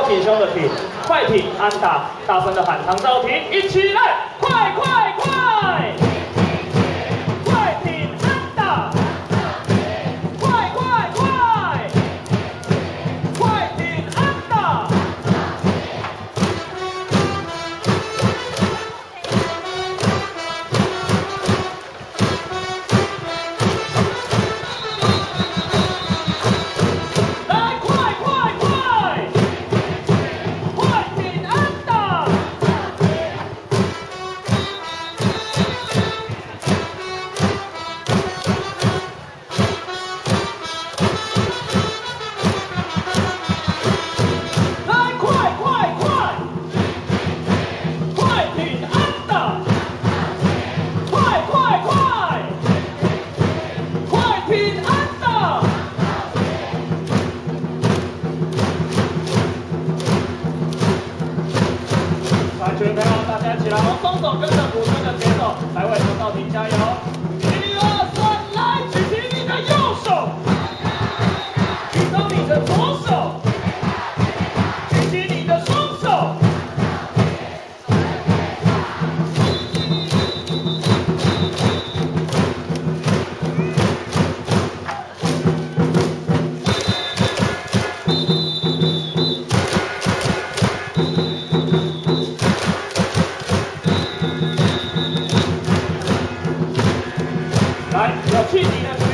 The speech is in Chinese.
高挺胸的挺，快挺安打，大声的喊唐昭廷，一起来，学生让大家起来，我们松手跟着鼓声的节奏，来为我们到加油。来，要去你的。